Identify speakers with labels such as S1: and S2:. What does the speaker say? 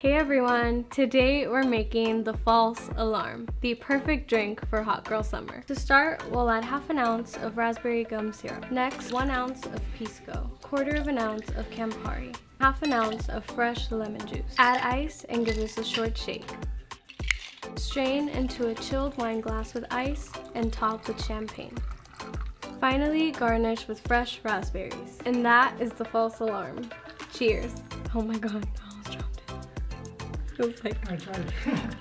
S1: Hey everyone! Today we're making the false alarm, the perfect drink for hot girl summer. To start, we'll add half an ounce of raspberry gum syrup. Next, one ounce of pisco, quarter of an ounce of Campari, half an ounce of fresh lemon juice. Add ice and give this a short shake. Strain into a chilled wine glass with ice and top with champagne. Finally, garnish with fresh raspberries. And that is the false alarm. Cheers. Oh my god. Feels like.